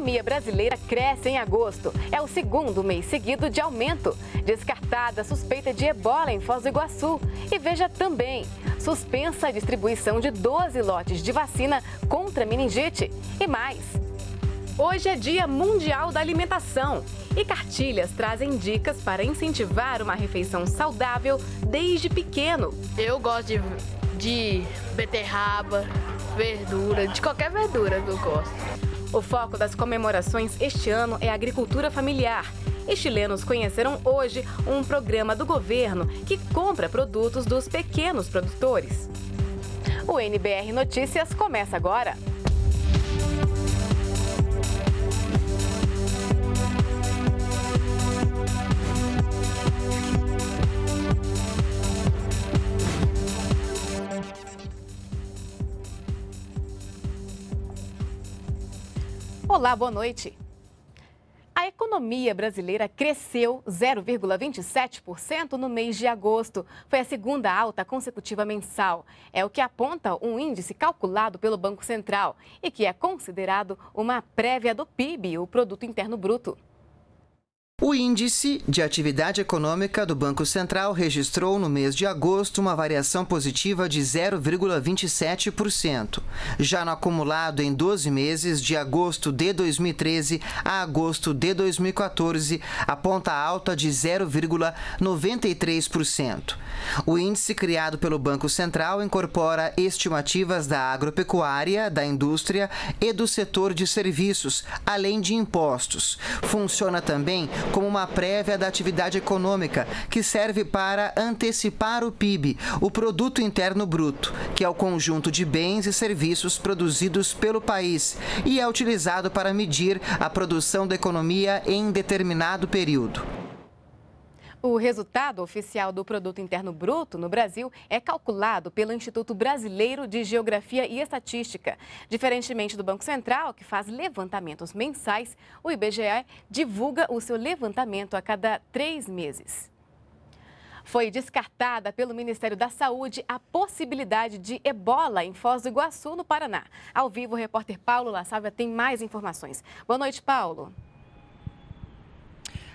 economia brasileira cresce em agosto. É o segundo mês seguido de aumento. Descartada a suspeita de ebola em Foz do Iguaçu. E veja também, suspensa a distribuição de 12 lotes de vacina contra meningite. E mais. Hoje é Dia Mundial da Alimentação e cartilhas trazem dicas para incentivar uma refeição saudável desde pequeno. Eu gosto de, de beterraba, verdura, de qualquer verdura eu gosto. O foco das comemorações este ano é a agricultura familiar. E chilenos conheceram hoje um programa do governo que compra produtos dos pequenos produtores. O NBR Notícias começa agora. Olá, boa noite. A economia brasileira cresceu 0,27% no mês de agosto. Foi a segunda alta consecutiva mensal. É o que aponta um índice calculado pelo Banco Central e que é considerado uma prévia do PIB, o Produto Interno Bruto. O índice de atividade econômica do Banco Central registrou no mês de agosto uma variação positiva de 0,27%. Já no acumulado em 12 meses, de agosto de 2013 a agosto de 2014, aponta alta de 0,93%. O índice criado pelo Banco Central incorpora estimativas da agropecuária, da indústria e do setor de serviços, além de impostos. Funciona também como uma prévia da atividade econômica, que serve para antecipar o PIB, o Produto Interno Bruto, que é o conjunto de bens e serviços produzidos pelo país e é utilizado para medir a produção da economia em determinado período. O resultado oficial do Produto Interno Bruto no Brasil é calculado pelo Instituto Brasileiro de Geografia e Estatística. Diferentemente do Banco Central, que faz levantamentos mensais, o IBGE divulga o seu levantamento a cada três meses. Foi descartada pelo Ministério da Saúde a possibilidade de ebola em Foz do Iguaçu, no Paraná. Ao vivo, o repórter Paulo La tem mais informações. Boa noite, Paulo.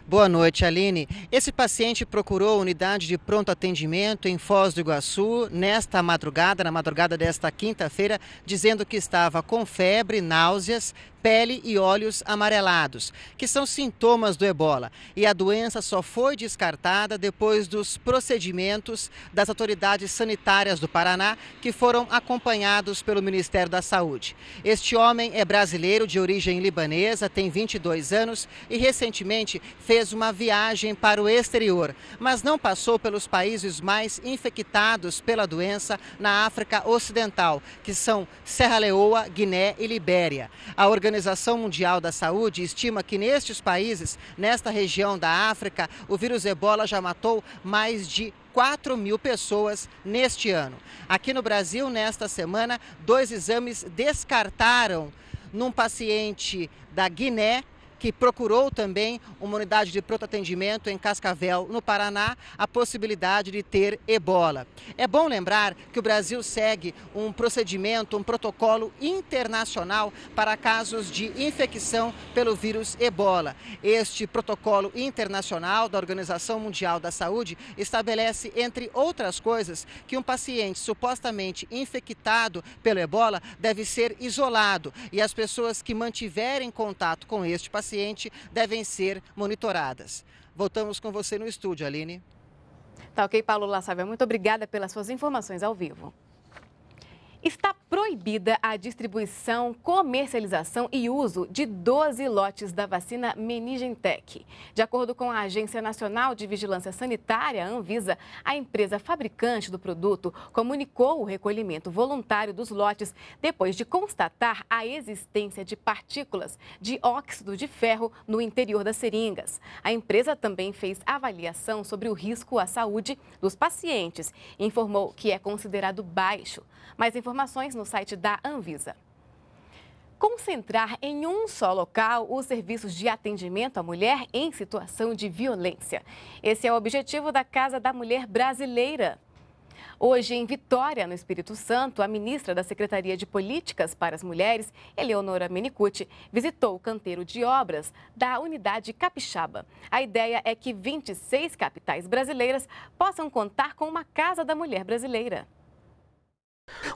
Boa noite, Aline. Esse paciente procurou unidade de pronto atendimento em Foz do Iguaçu nesta madrugada, na madrugada desta quinta-feira, dizendo que estava com febre, náuseas, pele e olhos amarelados, que são sintomas do ebola. E a doença só foi descartada depois dos procedimentos das autoridades sanitárias do Paraná, que foram acompanhados pelo Ministério da Saúde. Este homem é brasileiro de origem libanesa, tem 22 anos e recentemente fez uma viagem para o exterior, mas não passou pelos países mais infectados pela doença na África Ocidental, que são Serra Leoa, Guiné e Libéria. A organização Organização Mundial da Saúde estima que nestes países, nesta região da África, o vírus ebola já matou mais de 4 mil pessoas neste ano. Aqui no Brasil, nesta semana, dois exames descartaram num paciente da Guiné que procurou também uma unidade de pronto atendimento em Cascavel, no Paraná, a possibilidade de ter ebola. É bom lembrar que o Brasil segue um procedimento, um protocolo internacional para casos de infecção pelo vírus ebola. Este protocolo internacional da Organização Mundial da Saúde estabelece, entre outras coisas, que um paciente supostamente infectado pelo ebola deve ser isolado e as pessoas que mantiverem contato com este paciente paciente devem ser monitoradas. Voltamos com você no estúdio, Aline. Tá ok, Paulo La Sávia. Muito obrigada pelas suas informações ao vivo. Está proibida a distribuição, comercialização e uso de 12 lotes da vacina Meningentec. De acordo com a Agência Nacional de Vigilância Sanitária, Anvisa, a empresa fabricante do produto comunicou o recolhimento voluntário dos lotes depois de constatar a existência de partículas de óxido de ferro no interior das seringas. A empresa também fez avaliação sobre o risco à saúde dos pacientes e informou que é considerado baixo. Mais informações no site da Anvisa. Concentrar em um só local os serviços de atendimento à mulher em situação de violência. Esse é o objetivo da Casa da Mulher Brasileira. Hoje, em Vitória, no Espírito Santo, a ministra da Secretaria de Políticas para as Mulheres, Eleonora Menicucci, visitou o canteiro de obras da unidade Capixaba. A ideia é que 26 capitais brasileiras possam contar com uma Casa da Mulher Brasileira.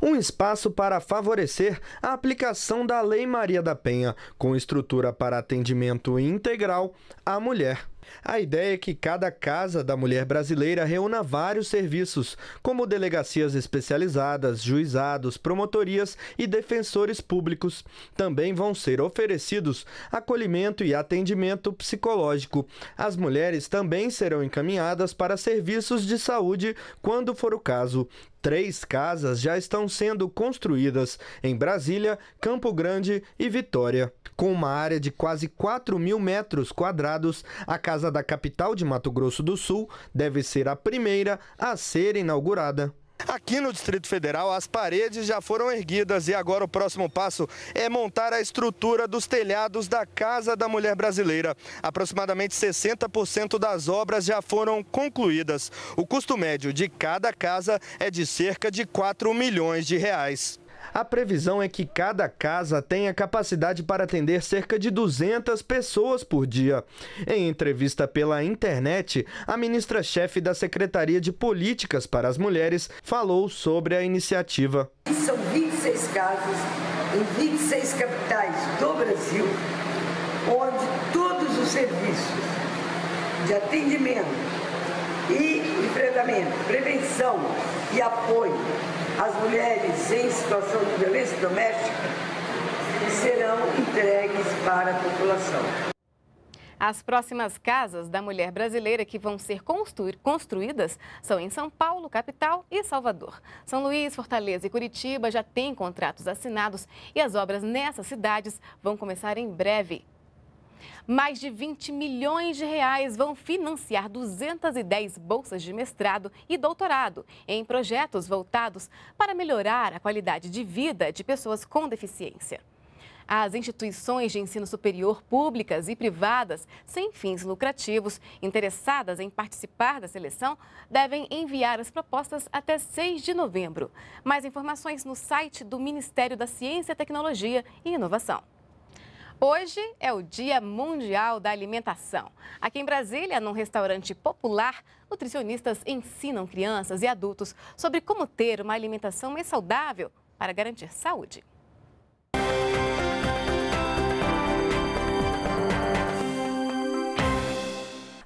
Um espaço para favorecer a aplicação da Lei Maria da Penha, com estrutura para atendimento integral à mulher. A ideia é que cada casa da mulher brasileira reúna vários serviços, como delegacias especializadas, juizados, promotorias e defensores públicos. Também vão ser oferecidos acolhimento e atendimento psicológico. As mulheres também serão encaminhadas para serviços de saúde quando for o caso. Três casas já estão sendo construídas em Brasília, Campo Grande e Vitória. Com uma área de quase 4 mil metros quadrados, a Casa da Capital de Mato Grosso do Sul deve ser a primeira a ser inaugurada. Aqui no Distrito Federal, as paredes já foram erguidas e agora o próximo passo é montar a estrutura dos telhados da Casa da Mulher Brasileira. Aproximadamente 60% das obras já foram concluídas. O custo médio de cada casa é de cerca de 4 milhões de reais. A previsão é que cada casa tenha capacidade para atender cerca de 200 pessoas por dia. Em entrevista pela internet, a ministra-chefe da Secretaria de Políticas para as Mulheres falou sobre a iniciativa. São 26 casas em 26 capitais do Brasil, onde todos os serviços de atendimento e enfrentamento, prevenção e apoio as mulheres em situação de violência doméstica serão entregues para a população. As próximas casas da mulher brasileira que vão ser construídas são em São Paulo, capital, e Salvador. São Luís, Fortaleza e Curitiba já têm contratos assinados e as obras nessas cidades vão começar em breve. Mais de 20 milhões de reais vão financiar 210 bolsas de mestrado e doutorado em projetos voltados para melhorar a qualidade de vida de pessoas com deficiência. As instituições de ensino superior públicas e privadas sem fins lucrativos interessadas em participar da seleção devem enviar as propostas até 6 de novembro. Mais informações no site do Ministério da Ciência, Tecnologia e Inovação. Hoje é o Dia Mundial da Alimentação. Aqui em Brasília, num restaurante popular, nutricionistas ensinam crianças e adultos sobre como ter uma alimentação mais saudável para garantir saúde.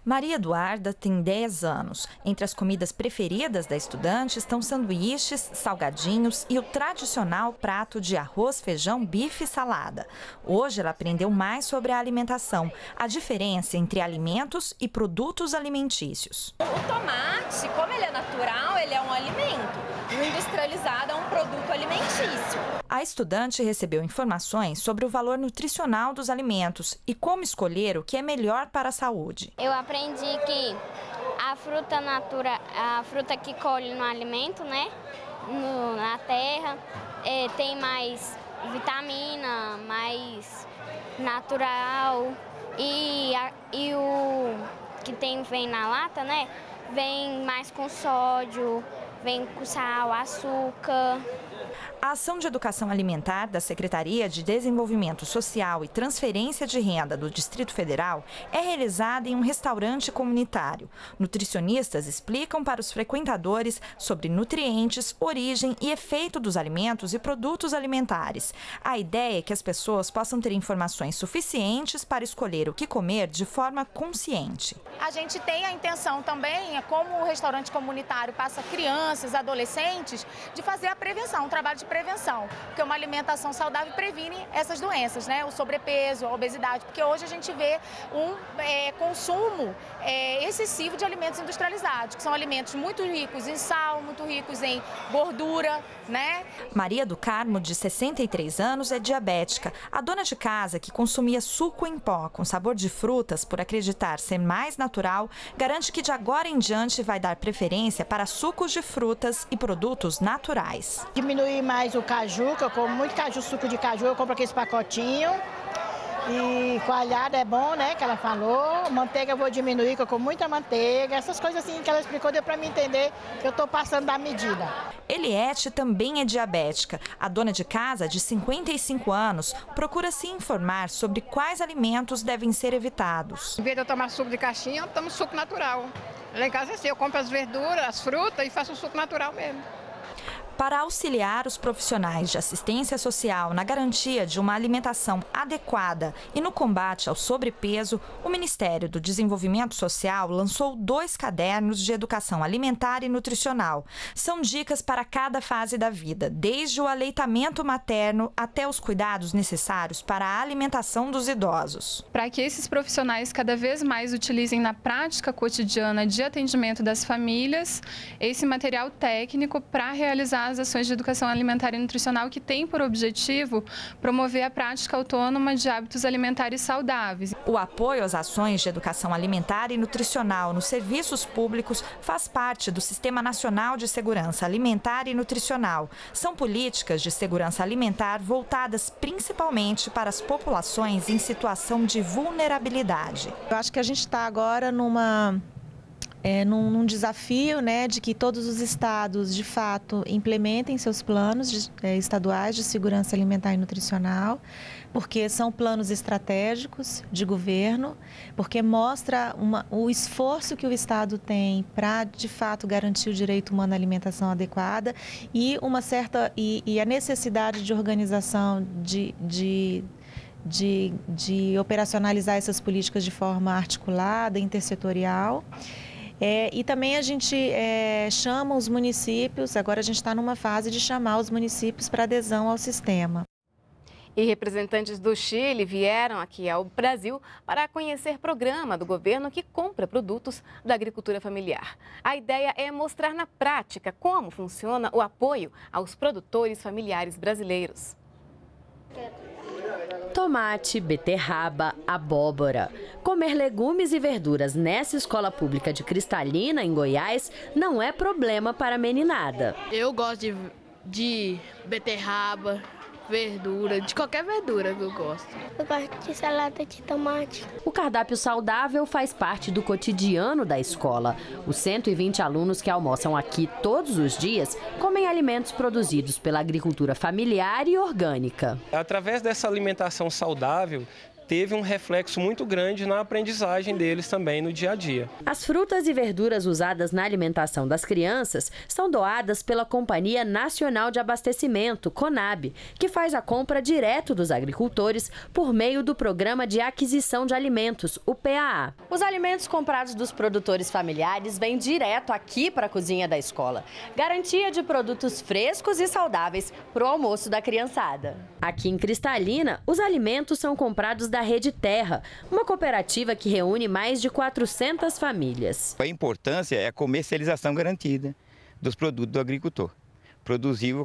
Maria Eduarda tem 10 anos. Entre as comidas preferidas da estudante estão sanduíches, salgadinhos e o tradicional prato de arroz, feijão, bife e salada. Hoje ela aprendeu mais sobre a alimentação, a diferença entre alimentos e produtos alimentícios. O tomate, como ele é natural, ele é um alimento. E o industrializado é um produto alimentício. A estudante recebeu informações sobre o valor nutricional dos alimentos e como escolher o que é melhor para a saúde. Eu aprendi que a fruta natura, a fruta que colhe no alimento, né, no, na terra, é, tem mais vitamina, mais natural e, a, e o que tem vem na lata, né, vem mais com sódio, vem com sal, açúcar. A ação de educação alimentar da Secretaria de Desenvolvimento Social e Transferência de Renda do Distrito Federal é realizada em um restaurante comunitário. Nutricionistas explicam para os frequentadores sobre nutrientes, origem e efeito dos alimentos e produtos alimentares. A ideia é que as pessoas possam ter informações suficientes para escolher o que comer de forma consciente. A gente tem a intenção também, como o restaurante comunitário passa crianças, adolescentes, de fazer a prevenção, trabalho de prevenção, porque uma alimentação saudável previne essas doenças, né? O sobrepeso, a obesidade, porque hoje a gente vê um é, consumo é, excessivo de alimentos industrializados, que são alimentos muito ricos em sal, muito ricos em gordura, né? Maria do Carmo, de 63 anos, é diabética. A dona de casa, que consumia suco em pó com sabor de frutas por acreditar ser mais natural, garante que de agora em diante vai dar preferência para sucos de frutas e produtos naturais. Diminuir mais o caju, que eu como muito caju, suco de caju, eu compro aqueles pacotinhos. E coalhada é bom, né? Que ela falou. Manteiga eu vou diminuir, que eu como muita manteiga. Essas coisas assim que ela explicou deu para mim entender que eu estou passando da medida. Eliette também é diabética. A dona de casa, de 55 anos, procura se informar sobre quais alimentos devem ser evitados. Em vez de eu tomar suco de caixinha, eu tomo suco natural. Lá em casa é assim, eu compro as verduras, as frutas e faço o suco natural mesmo. Para auxiliar os profissionais de assistência social na garantia de uma alimentação adequada e no combate ao sobrepeso, o Ministério do Desenvolvimento Social lançou dois cadernos de educação alimentar e nutricional. São dicas para cada fase da vida, desde o aleitamento materno até os cuidados necessários para a alimentação dos idosos. Para que esses profissionais cada vez mais utilizem na prática cotidiana de atendimento das famílias esse material técnico para realizar as ações de educação alimentar e nutricional que têm por objetivo promover a prática autônoma de hábitos alimentares saudáveis. O apoio às ações de educação alimentar e nutricional nos serviços públicos faz parte do Sistema Nacional de Segurança Alimentar e Nutricional. São políticas de segurança alimentar voltadas principalmente para as populações em situação de vulnerabilidade. Eu acho que a gente está agora numa é, num, num, desafio né, de que todos os estados, de fato, implementem seus planos de, é, estaduais de segurança alimentar e nutricional, porque são planos estratégicos de governo, porque mostra uma, o esforço que o Estado tem para, de fato, garantir o direito humano à alimentação adequada e uma certa e, e a necessidade de organização de, de de, de operacionalizar essas políticas de forma articulada, intersetorial. É, e também a gente é, chama os municípios, agora a gente está numa fase de chamar os municípios para adesão ao sistema. E representantes do Chile vieram aqui ao Brasil para conhecer programa do governo que compra produtos da agricultura familiar. A ideia é mostrar na prática como funciona o apoio aos produtores familiares brasileiros tomate, beterraba, abóbora. Comer legumes e verduras nessa escola pública de Cristalina, em Goiás, não é problema para a meninada. Eu gosto de, de beterraba, verdura, de qualquer verdura que eu gosto. Eu gosto de salada de tomate. O cardápio saudável faz parte do cotidiano da escola. Os 120 alunos que almoçam aqui todos os dias comem alimentos produzidos pela agricultura familiar e orgânica. Através dessa alimentação saudável, teve um reflexo muito grande na aprendizagem deles também no dia a dia. As frutas e verduras usadas na alimentação das crianças são doadas pela Companhia Nacional de Abastecimento, CONAB, que faz a compra direto dos agricultores por meio do Programa de Aquisição de Alimentos, o PAA. Os alimentos comprados dos produtores familiares vêm direto aqui para a cozinha da escola. Garantia de produtos frescos e saudáveis para o almoço da criançada. Aqui em Cristalina, os alimentos são comprados da Rede Terra, uma cooperativa que reúne mais de 400 famílias. A importância é a comercialização garantida dos produtos do agricultor. Produzir,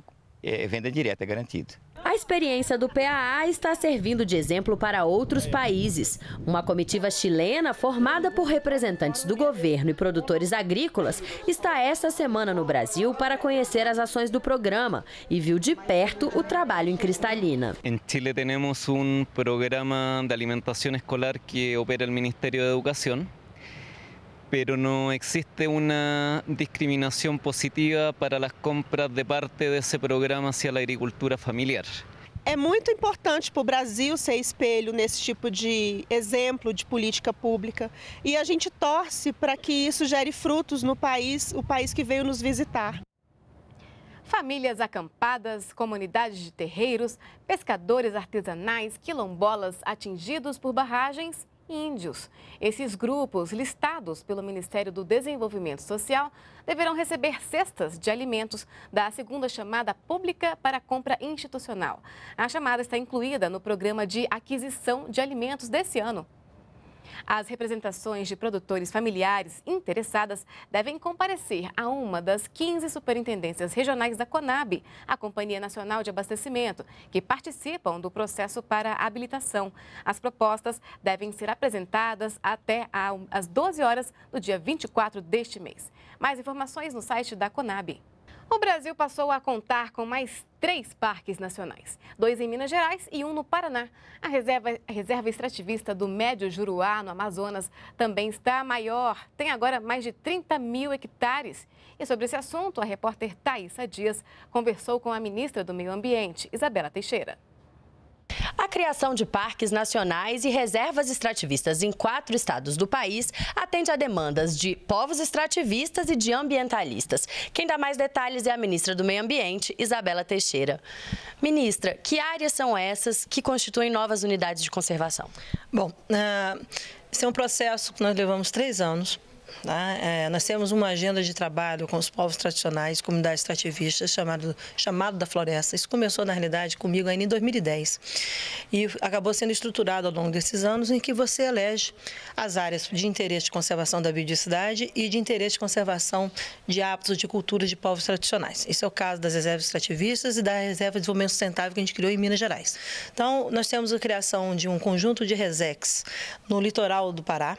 é, venda direta garantida. A experiência do PAA está servindo de exemplo para outros países. Uma comitiva chilena, formada por representantes do governo e produtores agrícolas, está esta semana no Brasil para conhecer as ações do programa e viu de perto o trabalho em Cristalina. Em Chile temos um programa de alimentação escolar que opera o Ministério da Educação pero no existe una discriminación positiva para las compras de parte de ese programa hacia la agricultura familiar. É muito importante para o Brasil ser espelho nesse tipo de exemplo de política pública e a gente torce para que isso gere frutos no país, o país que veio nos visitar. Famílias acampadas, comunidades de terreiros, pescadores artesanais, quilombolas atingidos por barragens índios. Esses grupos, listados pelo Ministério do Desenvolvimento Social, deverão receber cestas de alimentos da segunda chamada pública para compra institucional. A chamada está incluída no programa de aquisição de alimentos desse ano. As representações de produtores familiares interessadas devem comparecer a uma das 15 superintendências regionais da CONAB, a Companhia Nacional de Abastecimento, que participam do processo para habilitação. As propostas devem ser apresentadas até às 12 horas do dia 24 deste mês. Mais informações no site da CONAB. O Brasil passou a contar com mais três parques nacionais, dois em Minas Gerais e um no Paraná. A reserva, a reserva extrativista do Médio Juruá, no Amazonas, também está maior, tem agora mais de 30 mil hectares. E sobre esse assunto, a repórter Thaisa Dias conversou com a ministra do Meio Ambiente, Isabela Teixeira. A criação de parques nacionais e reservas extrativistas em quatro estados do país atende a demandas de povos extrativistas e de ambientalistas. Quem dá mais detalhes é a ministra do Meio Ambiente, Isabela Teixeira. Ministra, que áreas são essas que constituem novas unidades de conservação? Bom, uh, esse é um processo que nós levamos três anos Tá? É, nós temos uma agenda de trabalho com os povos tradicionais, comunidades extrativistas, chamado, chamado da Floresta. Isso começou, na realidade, comigo ainda em 2010. E acabou sendo estruturado ao longo desses anos, em que você elege as áreas de interesse de conservação da biodiversidade e de interesse de conservação de hábitos de cultura de povos tradicionais. Esse é o caso das reservas extrativistas e da Reserva de Desenvolvimento Sustentável que a gente criou em Minas Gerais. Então, nós temos a criação de um conjunto de resex no litoral do Pará,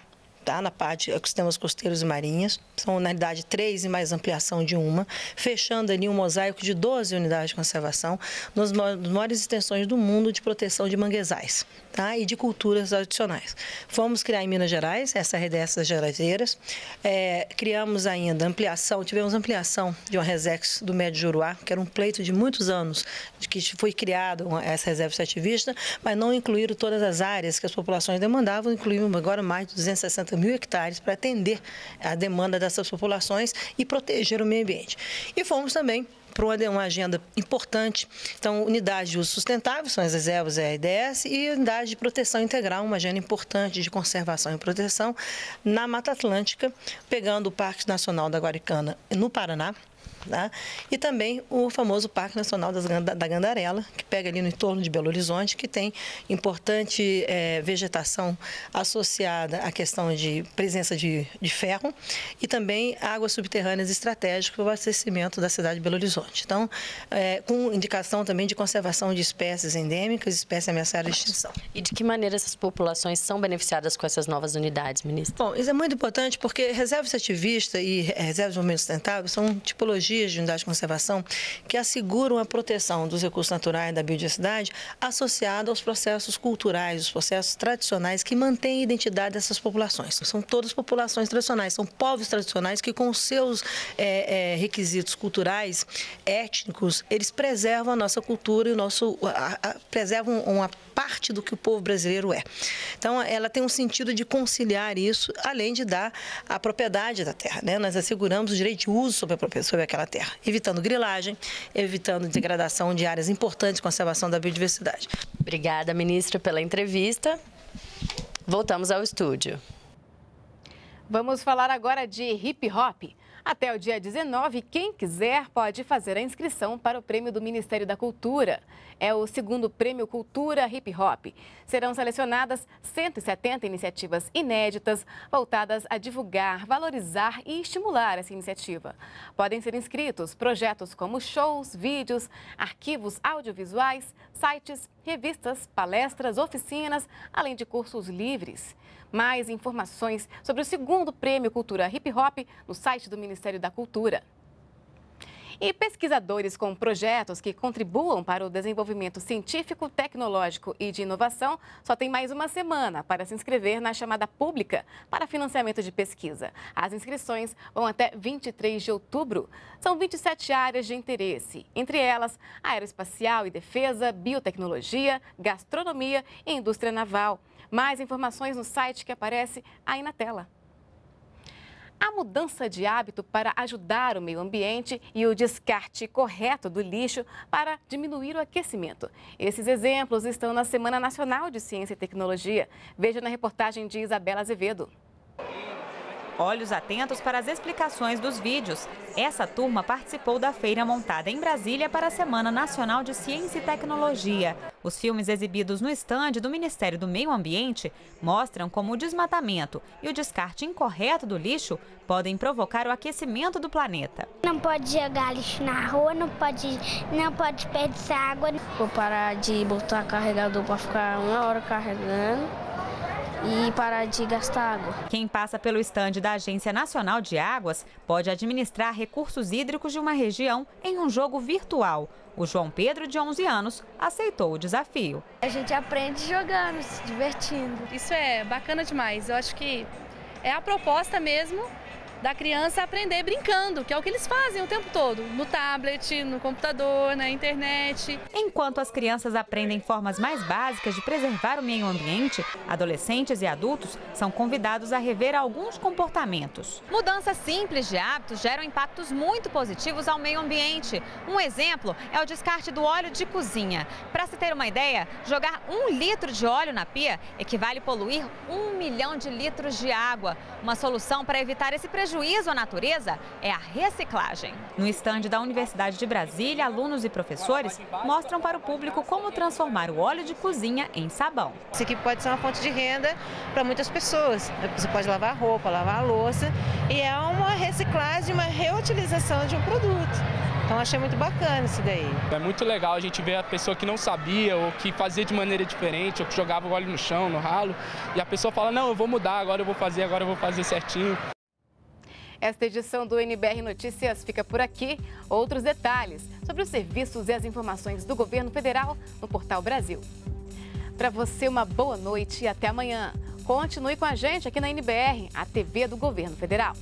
tá? na parte ecossistemas costeiros e marinhas. São, na realidade, três e mais ampliação de uma, fechando ali um mosaico de 12 unidades de conservação, nas maiores extensões do mundo de proteção de manguezais tá? e de culturas tradicionais. Fomos criar em Minas Gerais, essa rede dessas gerazeiras. É, criamos ainda ampliação, tivemos ampliação de uma resex do Médio Juruá, que era um pleito de muitos anos, de que foi criado essa reserva extrativista, mas não incluíram todas as áreas que as populações demandavam, incluímos agora mais de 260 mil hectares para atender a demanda dessas populações e proteger o meio ambiente. E fomos também para uma agenda importante. Então, unidade de uso sustentável, são as reservas e a EDS, e unidade de proteção integral, uma agenda importante de conservação e proteção na Mata Atlântica, pegando o Parque Nacional da Guaricana no Paraná, Tá? E também o famoso Parque Nacional das, da Gandarela, que pega ali no entorno de Belo Horizonte, que tem importante é, vegetação associada à questão de presença de, de ferro e também águas subterrâneas estratégicas para o abastecimento da cidade de Belo Horizonte. Então, é, com indicação também de conservação de espécies endêmicas, espécies ameaçadas de extinção. E de que maneira essas populações são beneficiadas com essas novas unidades, ministro? Bom, isso é muito importante porque reserva ativista e reservas de momento sustentável são tipologias de unidade de conservação que asseguram a proteção dos recursos naturais da biodiversidade associada aos processos culturais, os processos tradicionais que mantêm a identidade dessas populações. São todas populações tradicionais, são povos tradicionais que com seus é, é, requisitos culturais, étnicos, eles preservam a nossa cultura e o nosso a, a, preservam uma parte do que o povo brasileiro é. Então, ela tem um sentido de conciliar isso, além de dar a propriedade da terra. Né? Nós asseguramos o direito de uso sobre, a, sobre aquela terra, evitando grilagem, evitando degradação de áreas importantes de conservação da biodiversidade. Obrigada, ministra, pela entrevista. Voltamos ao estúdio. Vamos falar agora de hip hop. Até o dia 19, quem quiser pode fazer a inscrição para o prêmio do Ministério da Cultura. É o segundo prêmio Cultura Hip Hop. Serão selecionadas 170 iniciativas inéditas voltadas a divulgar, valorizar e estimular essa iniciativa. Podem ser inscritos projetos como shows, vídeos, arquivos audiovisuais, sites, revistas, palestras, oficinas, além de cursos livres. Mais informações sobre o segundo prêmio Cultura Hip Hop no site do Ministério da Cultura. E pesquisadores com projetos que contribuam para o desenvolvimento científico, tecnológico e de inovação só têm mais uma semana para se inscrever na chamada pública para financiamento de pesquisa. As inscrições vão até 23 de outubro. São 27 áreas de interesse, entre elas aeroespacial e defesa, biotecnologia, gastronomia e indústria naval. Mais informações no site que aparece aí na tela. A mudança de hábito para ajudar o meio ambiente e o descarte correto do lixo para diminuir o aquecimento. Esses exemplos estão na Semana Nacional de Ciência e Tecnologia. Veja na reportagem de Isabela Azevedo. Olhos atentos para as explicações dos vídeos. Essa turma participou da feira montada em Brasília para a Semana Nacional de Ciência e Tecnologia. Os filmes exibidos no estande do Ministério do Meio Ambiente mostram como o desmatamento e o descarte incorreto do lixo podem provocar o aquecimento do planeta. Não pode jogar lixo na rua, não pode, não pode desperdiçar água. Vou parar de botar carregador para ficar uma hora carregando e parar de gastar água. Quem passa pelo estande da Agência Nacional de Águas pode administrar recursos hídricos de uma região em um jogo virtual. O João Pedro, de 11 anos, aceitou o desafio. A gente aprende jogando, se divertindo. Isso é bacana demais. Eu acho que é a proposta mesmo da criança aprender brincando, que é o que eles fazem o tempo todo, no tablet, no computador, na internet. Enquanto as crianças aprendem formas mais básicas de preservar o meio ambiente, adolescentes e adultos são convidados a rever alguns comportamentos. Mudanças simples de hábitos geram impactos muito positivos ao meio ambiente. Um exemplo é o descarte do óleo de cozinha. Para se ter uma ideia, jogar um litro de óleo na pia equivale a poluir um milhão de litros de água. Uma solução para evitar esse prejuízo prejuízo à natureza é a reciclagem. No estande da Universidade de Brasília, alunos e professores mostram para o público como transformar o óleo de cozinha em sabão. Isso aqui pode ser uma fonte de renda para muitas pessoas. Você pode lavar roupa, lavar a louça e é uma reciclagem, uma reutilização de um produto. Então achei muito bacana isso daí. É muito legal a gente ver a pessoa que não sabia ou que fazia de maneira diferente, ou que jogava o óleo no chão, no ralo, e a pessoa fala: "Não, eu vou mudar, agora eu vou fazer, agora eu vou fazer certinho". Esta edição do NBR Notícias fica por aqui. Outros detalhes sobre os serviços e as informações do governo federal no Portal Brasil. Para você, uma boa noite e até amanhã. Continue com a gente aqui na NBR, a TV do governo federal.